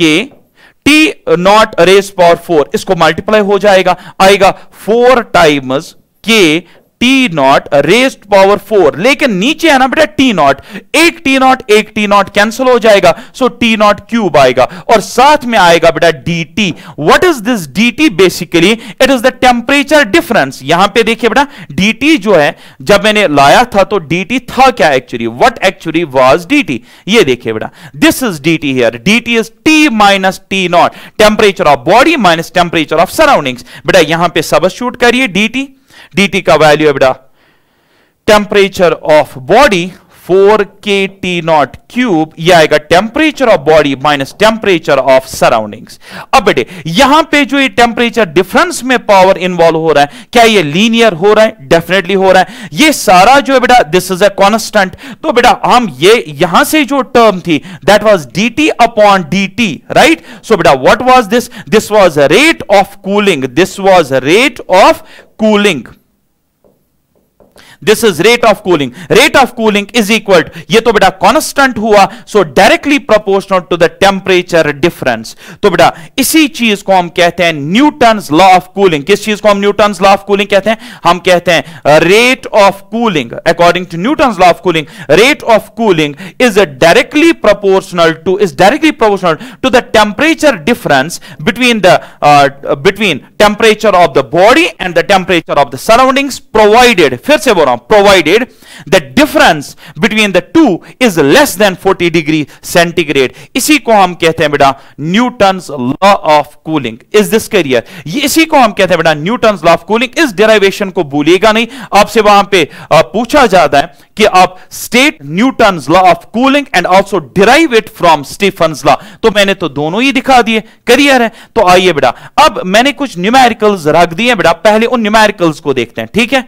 K T not raise power four इसको मल्टीप्लाई हो जाएगा आएगा four times K T not raise power four लेकिन नीचे है ना बेटा टी नॉट एक टी नॉट एक टी नॉट कैंसिल हो जाएगा सो टी नॉट क्यूब आएगा। और साथ में आएगा बेटा D T what is this D T basically it is the temperature difference यहाँ पे देखिए बेटा डी टी जो है, जब मैंने लाया था तो डी टी था क्या actually what actually was D T ये देखिए बेटा this is D T here D T is T minus T not temperature of body minus temperature of surroundings बेटा यहाँ पे सबस्टिट्यूट करिए डी टी dt का वैल्यू है बेटा। Temperature of body four K T not cube यह आएगा temperature of body minus temperature of surroundings अब बेटे, यहाँ पे जो ये टेम्परेचर डिफरेंस में पावर इन्वॉल्व हो रहा है, क्या ये लीनियर हो रहा है? डेफिनेटली हो रहा है। ये सारा जो है बेटा दिस इज़ अ कॉन्स्टेंट तो बेटा, हम ये, यहाँ से जो टर्म थी that was D T upon T right so बेटा what was this this was rate of cooling this was rate of cooling this is rate of cooling rate of cooling is equal ये तो बेटा कॉन्स्टेंट हुआ so directly proportional to the temperature difference तो बेटा इसी चीज़ को हम कहते हैं न्यूटन लॉ ऑफ़ कूलिंग किस चीज़ को हम न्यूटन लॉ ऑफ़ कूलिंग कहते हैं हम कहते हैं rate of cooling according to Newton law of cooling rate of cooling is directly proportional to is directly proportional to the temperature difference between the between temperature of the body and the temperature of the surroundings provided फिर से बोल रहा हूँ provided the difference between the two is less than 40 degree centigrade इसी को हम कहते हैं बेटा Newton law of cooling is this career इसी को हम कहते हैं बेटा न्यूटन लॉ ऑफ़ कूलिंग इस डेराइवेशन को भूलिएगा नहीं। आपसे वहाँ पे पूछा जाता है कि आप state Newton law of cooling and also derive it from Stefan law तो मैंने तो दोनों ही दिखा दिए। करियर है? तो आइए बेटा। अब मैंने कुछ न्यूमेरिकल्स रख दिए बेटा, पहले उन न्यूमेरिकल्स को देखते हैं, ठीक है?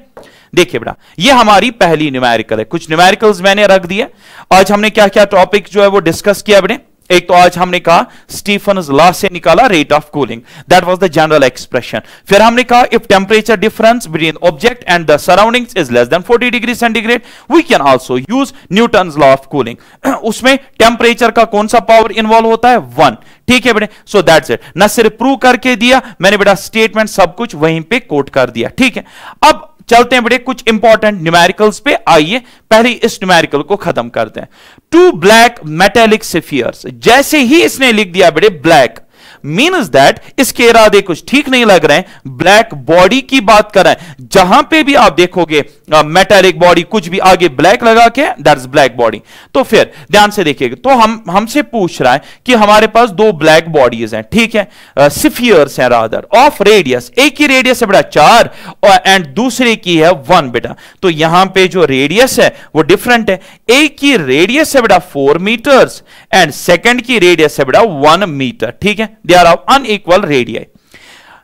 देखिए बेटा, ये हमारी पहली न्यूमेरिकल है। कुछ न्यूमेरिकल्स मैंने रख दिए। आज हमने क्या क्या टॉपिक जो है वो डिस्कस किया बेटे? एक तो आज हमने कहा स्टीफन लॉ से निकाला rate of cooling that was the general expression फिर हमने कहा if temperature difference between object and the surroundings is less than 40 degree centigrade we can also use Newton law of cooling उसमें टेम्परेचर का कौन सा पावर इन्वॉल्व होता है? वन ठीक है बेटे? सो दैट्स इट न सिर्फ़ प्रूव करके दिया, मैंने बेटा स्टेटमेंट सब कुछ वहीं पे कोट कर दिया. ठीक है? अब चलते हैं बड़े कुछ इंपॉर्टेंट न्यूमेरिकल्स पे। आइए, पहले इस न्यूमेरिकल को खत्म करते हैं। टू ब्लैक मेटेलिक सिफियर्स जैसे ही इसने लिख दिया बड़े ब्लैक मीन्स दैट इसके इरादे कुछ ठीक नहीं लग रहे हैं। ब्लैक बॉडी की बात कर रहे हैं। जहाँ पे भी आप देखोगे मेटेलिक बॉडी कुछ भी आगे ब्लैक लगा के दैट ब्लैक बॉडी तो फिर, ध्यान से देखिएगा। तो हम, हमसे पूछ रहा है कि हमारे पास दो ब्लैक बॉडीज हैं, ठीक है? सिफियर्स हैं रादर ऑफ़ रेडियस एक की रेडियस है बेटा, चार, और एंड दूसरे की है वन बेटा। तो यहाँ पे जो रेडियस है, वो डिफरेंट है। एक की रेडियस है बेटा फोर मीटर्स एंड सेकंड की रेडियस है बेटा वन मीटर ठीक है? They are of unequal radii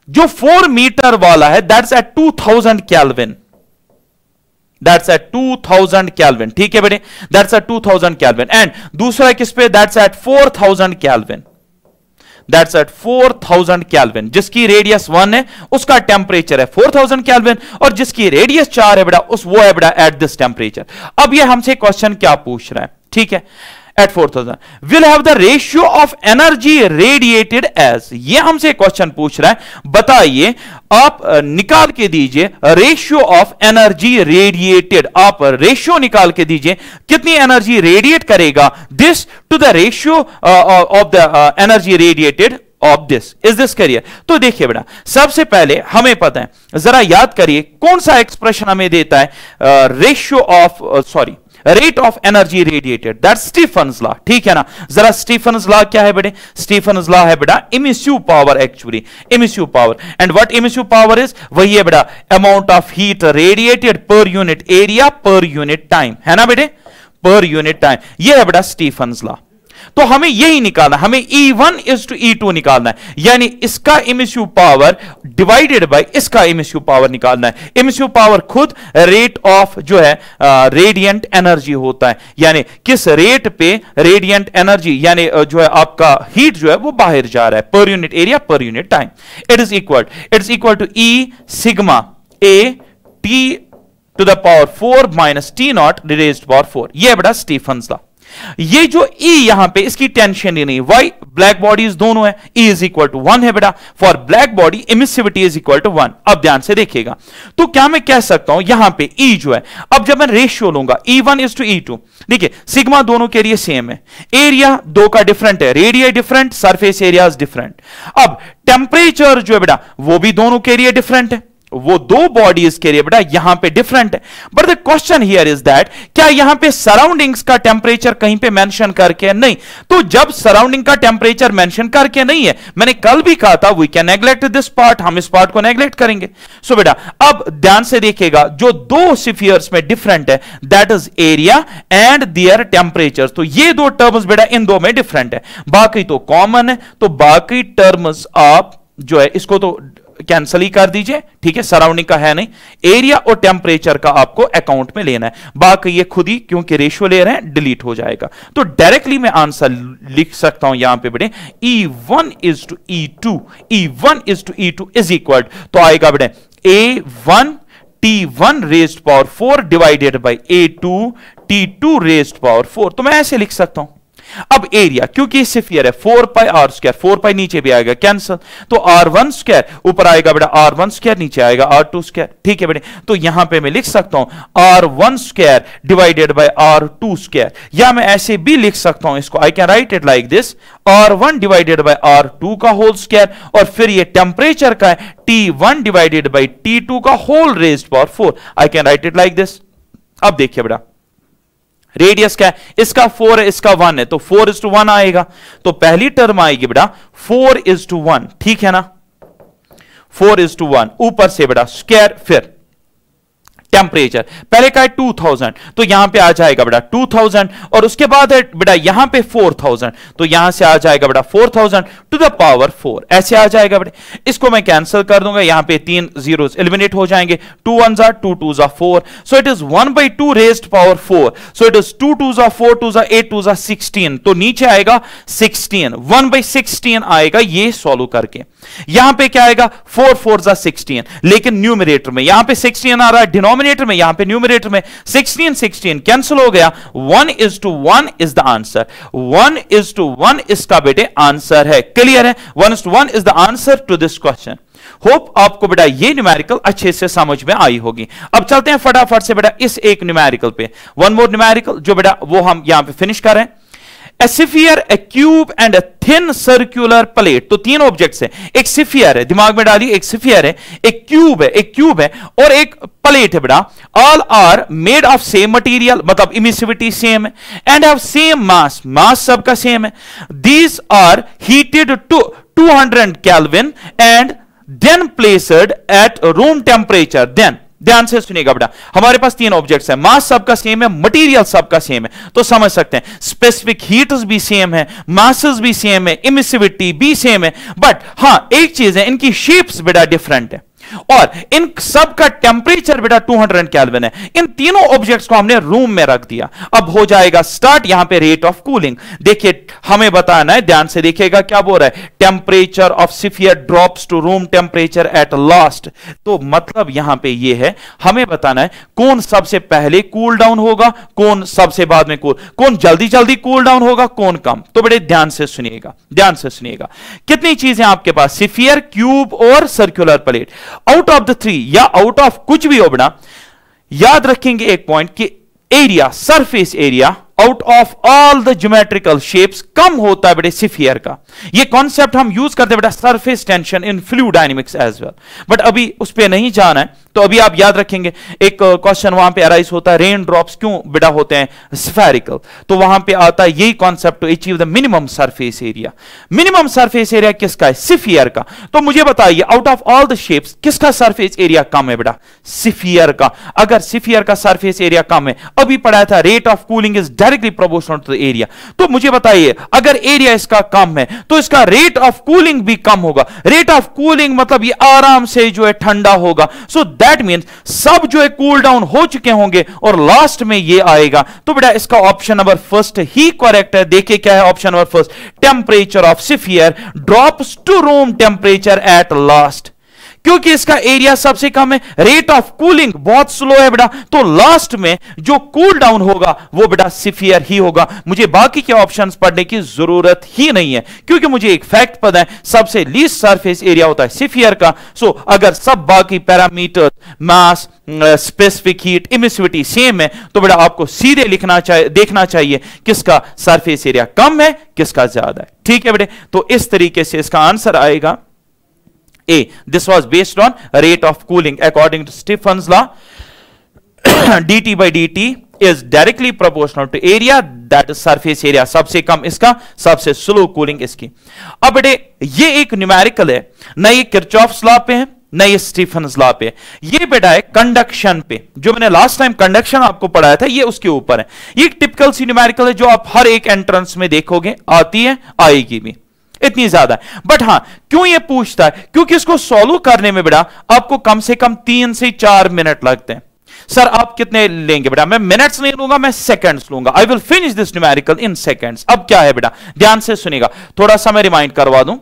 जो फोर मीटर वाला है that's at two thousand kelvin that's at two thousand kelvin ठीक है बेटे? That's at two thousand kelvin and दूसरा किस पे? That's at four thousand kelvin that's at four thousand kelvin जिसकी रेडियस वन है, उसका टेम्परेचर है फोर थाउज़ेंड कैलविन और जिसकी रेडियस चार है बेटा, उस वो है बेटा एट दिस टेम्परेचर अब ये हमसे क्वेश्चन क्या पूछ रहा है? ठीक है? At four thousand will have the ratio of energy radiated as ये हमसे क्वेश्चन पूछ रहा है। बताइए, आप निकाल के दीजिए रेशियो ऑफ़ एनर्जी रेडिएटेड आप रेशियो निकाल के दीजिए, कितनी एनर्जी रेडिएट करेगा? This to the ratio of the energy radiated of this is this career तो देखिए बेटा, सबसे पहले हमें पता है, जरा याद करिए, कौन सा एक्सप्रेशन हमें देता है? Ratio of sorry rate of energy radiated that Stefan law ठीक है ना? जरा स्टीफन लॉ क्या है बेटे? स्टीफन लॉ है बेटा emissive power actually emissive power and what emissive power is वही है बेटा amount of heat radiated per unit area per unit time है ना बेटे? पर यूनिट टाइम ये है बेटा स्टीफन लॉ तो हमें यही निकालना हमें E one is to E two निकालना है। यानी इसका इमिस्यू पावर डिवाइडेड बाय इसका इमिस्यू पावर निकालना है। इमिस्यू पावर खुद रेट ऑफ़ जो है रेडियंट एनर्जी होता है। यानी किस रेट पे रेडियंट एनर्जी यानी जो है आपका हीट जो है वो बाहर जा रहा है per unit area per unit time it is equal it is equal to E sigma A T to the power four minus T naught raise power four यह बड़ा स्टीफन लॉ ये जो e यहाँ पे, इसकी टेंशन ही नहीं। वाई ब्लैक बॉडीज दोनों है। E is equal to one है बेटा। For black body emissivity is equal to one अब ध्यान से देखिएगा। तो क्या मैं कह सकता हूँ, यहाँ पे e जो है, अब जब मैं रेशियो लूँगा E one is to E two देखिए सिग्मा दोनों के लिए सेम है। एरिया दो का डिफरेंट है। Radii different surface area different अब टेम्परेचर जो है बेटा, वो भी दोनों के लिए डिफरेंट है। वो दो बॉडीज के लिए, बेटा, यहाँ पे डिफरेंट है। But the question here is that क्या यहाँ पे सराउंडिंग्स का टेम्परेचर कहीं पे मेंशन करके नहीं? तो जब सराउंडिंग का टेम्परेचर मेंशन करके नहीं है, मैंने कल भी कहा था we can neglect this part हम इस पार्ट को नेग्लेक्ट करेंगे। सो so, बेटा, अब ध्यान से देखिएगा, जो दो सिफियर्स में डिफरेंट है that is area and their temperature तो ये दो टर्म्स बेटा, इन दो में डिफरेंट है। बाकी तो कॉमन है तो बाकी टर्म्स आप जो है, इसको तो कैंसल ही कर दीजिए, ठीक है? सराउंडिंग का है नहीं। एरिया और टेम्परेचर का आपको अकाउंट में लेना है। बाकी ये खुद ही, क्योंकि रेशियो ले रहे हैं डिलीट हो जाएगा। तो डायरेक्टली मैं आंसर लिख सकता हूँ यहाँ पे बेटे E one is to E two E one is to E two is equal तो आएगा बेटे A one T one raised power four divided by A two T two raised power four तो मैं ऐसे लिख सकता हूँ। अब एरिया क्योंकि सिफियर है four pi R square four pi नीचे भी आएगा कैंसल तो आर वन स्क्वायर ऊपर आएगा बेटा आर वन स्क्वायर नीचे आएगा आर टू स्क्वायर ठीक है बेटे? तो यहाँ पे मैं लिख सकता हूँ R one square divided by R two square या मैं ऐसे भी लिख सकता हूँ इसको. I can write it like this R one divided by R two का होल स्क्वायर और फिर ये टेम्परेचर का है T one divided by T two का whole raise power four I can write it like this अब देखिए बेटा रेडियस क्या है? इसका फोर है, इसका वन है। तो फोर इज़ टू वन आएगा। तो पहली टर्म आएगी बेटा फोर इज़ टू वन ठीक है ना? फोर इज़ टू वन ऊपर से बेटा स्क्वायर फिर। टेम्परेचर पहले का है 2000 तो यहाँ पे आ जाएगा बेटा 2000 और उसके बाद है बेटा यहाँ पे 4000 तो यहाँ से आ जाएगा बेटा 4000 टू द पावर 4 ऐसे आ जाएगा बेटा। इसको मैं कैंसिल कर दूँगा, यहाँ पे तीन ज़ीरो एलिमिनेट हो जाएँगे। टू वन जा टू टू जा four so it is one by two raised power four so it is two two जा फोर टू जा एट टू जा सिक्सटीन तो नीचे आएगा सिक्सटीन वन बाई सिक्सटीन आएगा, ये सॉल्व करके। यहाँ पे क्या आएगा? फोर फोर जा सिक्सटीन लेकिन न्यूमिनेटर में, यहाँ पे सिक्सटीन आ रहा है डिनोमिनेटर में, यहाँ पे न्यूमिनेटर में सिक्सटीन सिक्सटीन कैंसिल हो गया। One is to one is the answer one is to one इसका बेटे आंसर है। क्लियर है? One is to one is the answer to this question hope आपको बेटा ये न्यूमेरिकल अच्छे से समझ में आई होगी। अब चलते हैं फटाफट से बेटा इस एक न्यूमेरिकल पे। वन मोर न्यूमेरिकल जो बेटा वो हम यहाँ पे फिनिश कर रहे हैं। A sphere a cube and thin circular plate तो तीन ऑब्जेक्ट्स है. एक सिफियर है. दिमाग में डालिए, एक सिफियर है, एक क्यूब है, एक क्यूब है, और एक प्लेट है बेटा. All are made of same material मतलब इमिसिविटी सेम है and have same mass mass सबका सेम है. These are heated to 200 kelvin and then placed at room temperature then ध्यान से सुनिएगा बेटा। हमारे पास तीन ऑब्जेक्ट्स है। मास सबका सेम है मटेरियल सबका सेम है। तो समझ सकते हैं स्पेसिफिक हीट्स भी सेम है मासेस भी सेम है इमिसिविटी भी सेम है। बट हाँ, एक चीज़ है, इनकी शेप्स बेटा डिफरेंट है। और इन सब का टेंपरेचर बेटा 200 केल्विन है। इन तीनों ऑब्जेक्ट्स को हमने रूम में रख दिया। अब हो जाएगा स्टार्ट यहाँ पे रेट ऑफ़ कूलिंग देखिए, हमें बताना है, ध्यान से देखिएगा क्या बोल रहा है। Temperature of sphere drops to room temperature at last तो मतलब यहाँ पे ये है, हमें बताना है कौन सबसे पहले कूल डाउन होगा, कौन सबसे बाद में कूल कौन जल्दी जल्दी कूल डाउन होगा, कौन कम। तो बड़े ध्यान से सुनिएगा, ध्यान से सुनिएगा। कितनी चीज़ें आपके पास? सिफियर क्यूब और circular plate out of the three या आउट ऑफ़ कुछ भी हो बना याद रखेंगे एक पॉइंट कि area surface area out of all the geometrical shapes कम होता है बेटे सिफियर का ये कॉन्सेप्ट हम यूज़ करते हैं बेटा surface tension in fluid dynamics as well but अभी उस पर नहीं जाना है तो अभी आप याद रखेंगे, एक क्वेश्चन वहाँ पे अराइज होता है रेन ड्रॉप्स क्यों बिड़ा होते हैं? स्फेरिकल तो वहाँ पे आता है यही concept to achieve the minimum surface area minimum surface area किसका है? सिफियर का. तो मुझे बताइए out of all the shapes किसका सरफेस एरिया कम है बेटा सिफियर का. अगर सिफियर का सरफेस एरिया कम है, अभी पढ़ाया था rate of cooling is directly proportional to the area तो मुझे बताइए, अगर एरिया इसका कम है तो इसका रेट ऑफ़ कूलिंग भी कम होगा. रेट ऑफ़ कूलिंग मतलब ये आराम से जो है ठंडा होगा. सो so दैट मीन सब जो है कूल डाउन हो चुके होंगे और लास्ट में ये आएगा। तो बेटा इसका ऑप्शन नंबर फ़र्स्ट ही करेक्ट है। देखिए क्या है option number first temperature of sphere drops to room temperature at last क्योंकि इसका एरिया सबसे कम है। रेट ऑफ़ कूलिंग बहुत स्लो है बेटा। तो लास्ट में जो कूल डाउन होगा, वो बेटा सिफियर ही होगा। मुझे बाकी के ऑप्शन पढ़ने की ज़रूरत ही नहीं है। क्योंकि मुझे एक फैक्ट पता है, सबसे लीस्ट सरफेस एरिया होता है सिफियर का। सो अगर सब बाकी parameter mass specific heat emissivity same है तो बेटा आपको सीधे लिखना चाहिए देखना चाहिए किसका सरफेस एरिया कम है, किसका ज़्यादा है। ठीक है बेटे? तो इस तरीके से इसका आंसर आएगा। A. This was based on rate of cooling. According to Stephen's law. (coughs) dt by dt is directly proportional to area, that is surface area. सबसे कम इसका सबसे स्लो कूलिंग इसकी अब बेटे ये एक न्यूमेरिकल है न ये किरचॉफ्स लॉ पे है न ये स्टीफन लॉ पे ये बेटा है कंडक्शन पे जो मैंने लास्ट टाइम कंडक्शन आपको पढ़ाया था ये उसके ऊपर है ये टिपिकल सी न्यूमेरिकल है जो आप हर एक एंट्रेंस में देखोगे आती है आएगी भी इतनी ज़्यादा बट हाँ, क्यों ये पूछता है? क्योंकि इसको सॉल्व करने में बेटा, आपको कम से कम तीन से चार मिनट लगते हैं। सर आप कितने लेंगे बेटा? मैं मिनट्स नहीं लूँगा, मैं सेकंड्स लूँगा। I will finish this numerical in seconds अब क्या है बेटा? ध्यान से सुनेगा थोड़ा सा मैं रिमाइंड करवा दूँ।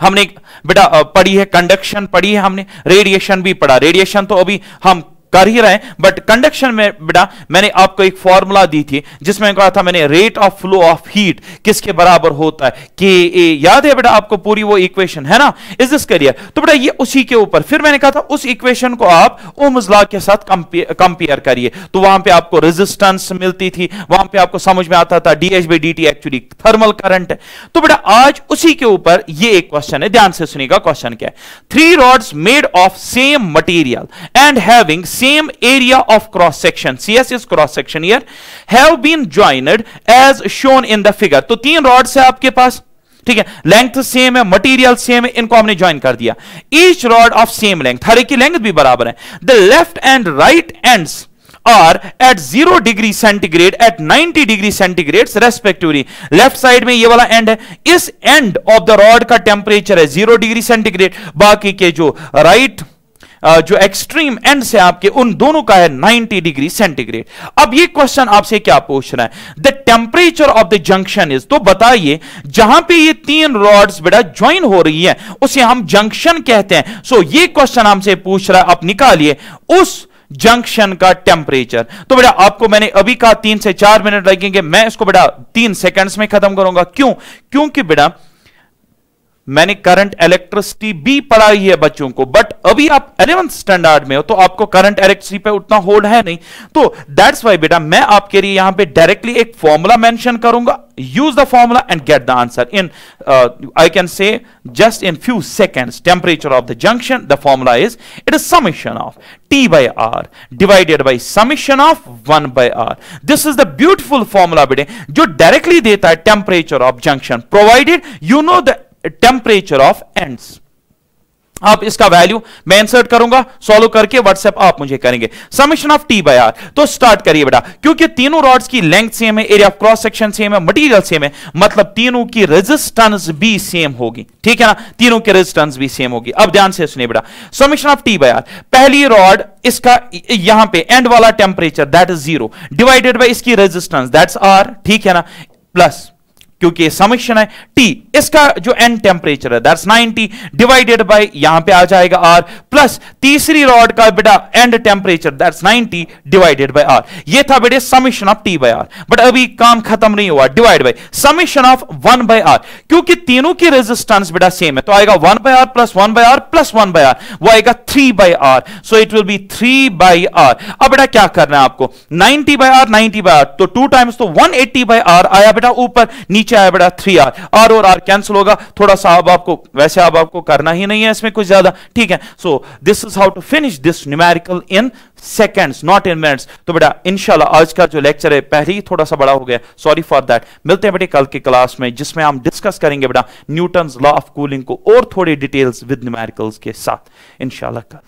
हमने बेटा पढ़ी है कंडक्शन पढ़ी है हमने। रेडिएशन भी पढ़ा। रेडिएशन तो अभी हम कर ही रहे हैं। बट कंडक्शन में, बेटा, मैंने आपको एक फॉर्मूला दी थी, जिसमें कहा था मैंने rate of flow of heat किसके बराबर होता है? के ए याद है बेटा आपको पूरी वो इक्वेशन है ना? इज़ दिस करियर तो बेटा ये उसी के ऊपर। फिर मैंने कहा था उस इक्वेशन को आप ओम्स लॉ के साथ कंपेयर करिए। तो वहाँ पे आपको रेजिस्टेंस मिलती थी, वहाँ पे आपको समझ में आता था DH by D actually thermal current है। तो बेटा आज उसी के ऊपर ये एक क्वेश्चन है, ध्यान से सुनिएगा क्वेश्चन क्या है। Three rods made of same material and having same area of cross section. Cs is cross section here. Have been joined as shown in the figure. तो तीन rods है आपके पास। ठीक है? लेंथ सेम है मटेरियल सेम है, इनको हमने ज्वाइन कर दिया। Each rod of same length हर एक की लेंथ भी बराबर है। The left and right ends are at zero degree centigrade at 90 degree centigrade respectively left side में ये वाला एंड है। इस एंड ऑफ़ द रॉड का टेम्परेचर है ज़ीरो डिग्री सेंटीग्रेड बाकी के जो राइट right जो एक्सट्रीम एंड से आपके उन दोनों का है 90 डिग्री सेंटीग्रेड अब ये क्वेश्चन आपसे क्या पूछ रहा है? The temperature of the junction is तो बताइए, जहाँ पे ये तीन रॉड्स बेटा ज्वाइन हो रही है, उसे हम जंक्शन कहते हैं। सो ये क्वेश्चन हमसे पूछ रहा है आप निकालिए उस जंक्शन का टेम्परेचर तो बेटा, आपको मैंने अभी कहा तीन से चार मिनट लगेंगे, मैं इसको बेटा तीन सेकंड्स में खत्म करूँगा। क्यों? क्योंकि बेटा मैंने करंट इलेक्ट्रिसिटी भी पढ़ाई है बच्चों को बट अभी आप एलेवंथ स्टैंडर्ड में हो तो आपको करंट इलेक्ट्रिसिटी पे उतना होल्ड है नहीं। तो दैट्स वाई बेटा मैं आपके लिए यहाँ पे डायरेक्टली एक फॉर्मूला मेंशन करूँगा। Use the formula and get the answer in I can say just in few seconds temperature of the junction the formula is it is summation of T by R divided by summation of one by R this is the beautiful formula बेटे, जो डायरेक्टली देता है temperature of junction provided you know the temperature of ends आप इसका वैल्यू मैं इंसर्ट करूँगा सॉल्व करके व्हाट्सएप आप मुझे करेंगे। Summation of T by R तो स्टार्ट करिए बेटा। क्योंकि तीनों रॉड्स की लेंथ सेम है area of cross section same है मटेरियल सेम है मतलब तीनों की रेजिस्टेंस भी सेम होगी। ठीक है ना? तीनों की रेजिस्टेंस भी सेम होगी। अब ध्यान से सुनिए बेटा। Summation of T by R पहली रॉड इसका यहाँ पे एंड वाला temperature that is zero divided by इसकी रेजिस्टेंस दैट्स आर ठीक है ना? प्लस क्योंकि समिशन है टी इसका जो एंड टेम्परेचर है दैट्स 90 डिवाइडेड बाय यहाँ पे आ जाएगा आर प्लस तीसरी रॉड का बेटा and temperature that's 90 divided by R ये था बेटे summation of T by R but अभी काम खत्म नहीं हुआ divide by summation of one by R क्योंकि तीनों की रेजिस्टेंस बेटा सेम है तो आएगा one by R plus one by R plus one by R वो आएगा three by R so it will be three by R अब बेटा क्या करना है आपको? Ninety by R ninety by R तो टू टाइम्स तो वन एट्टी बाय आर आया बेटा ऊपर, नीचे नीचे आया बेटा थ्री आर। आर और आर कैंसिल होगा। थोड़ा सा अब आपको, वैसे अब आपको करना ही नहीं है इसमें कुछ ज़्यादा। ठीक है? So this is how to finish this numerical in seconds not in minutes तो बेटा इनशाला आज का जो लेक्चर है, पहले ही थोड़ा सा बड़ा हो गया। सॉरी फॉर दैट मिलते हैं बेटे कल की क्लास में, जिसमें हम डिस्कस करेंगे बेटा न्यूटन लॉ ऑफ़ कूलिंग को और थोड़ी डिटेल्स विद न्यूमेरिकल्स के साथ। इनशाला कल।